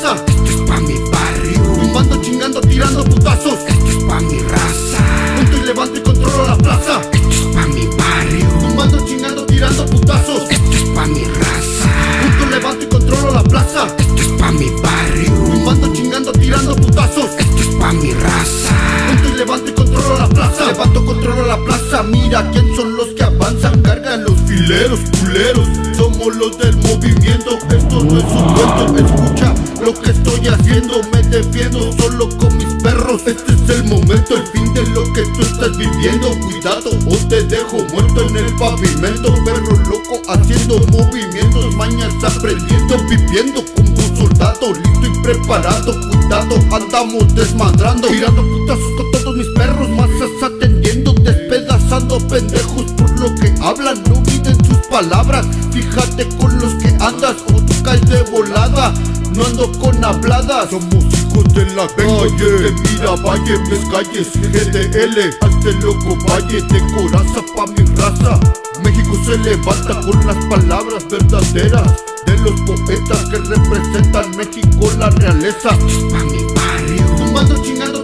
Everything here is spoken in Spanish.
Esto es pa' mi barrio. Tumbando, chingando, tirando putazos. Esto es pa' mi raza. Punto y levanto y controlo la plaza. Esto es pa' mi barrio. Tumbando, chingando, tirando putazos. Esto es pa' mi raza. Punto, levanto y controlo la plaza. Esto es pa' mi barrio. Tumbando, chingando, tirando putazos. Esto es pa' mi raza. Punto y levanto y controlo la plaza. Levanto, controlo la plaza. Mira quién son los que avanzan. Cargan los fileros, culeros. Somos los del movimiento. Esto no es un cuento. Escucha lo que estoy haciendo Me defiendo solo con mis perros. Este es el momento, el fin de lo que tú estás viviendo. Cuidado o te dejo muerto en el pavimento. Perro loco haciendo movimientos Mañas aprendiendo, viviendo como un soldado Listo y preparado, cuidado andamos desmadrando Tirando putazos con todos mis perros Masas atendiendo, despedazando pendejos Por lo que hablan, no miden sus palabras. Fíjate con los que andas o tú caes de volada no ando con habladas. Somos hijos de la calle. Mira valle, mis calles GDL, hazte loco valle De coraza pa' mi raza. México se levanta con las palabras verdaderas De los poetas que representan México, la realeza. Pa' mi barrio, Tumbando, chingando,